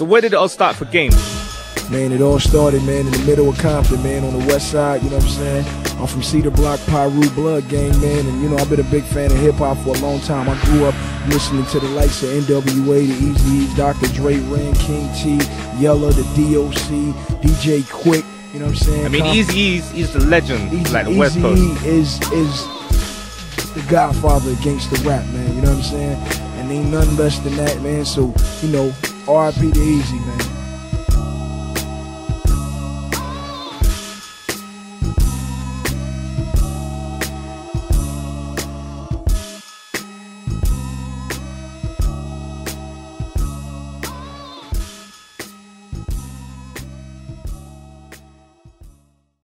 So where did it all start for Game? Man, it all started, man, in the middle of Compton, man, on the west side, you know what I'm saying? I'm from Cedar Block, Piru Blood Gang, man, and you know, I've been a big fan of hip hop for a long time. I grew up listening to the likes of NWA, the Eazy, Dr. Dre, Ren, King T, Yella, the DOC, DJ Quik, you know what I'm saying? I mean, Eazy is the legend, Eazy, like the West Coast. is is the godfather against the rap, man. You know what I'm saying? And ain't nothing less than that, man. So, you know, RIP to Eazy, man.